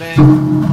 bang.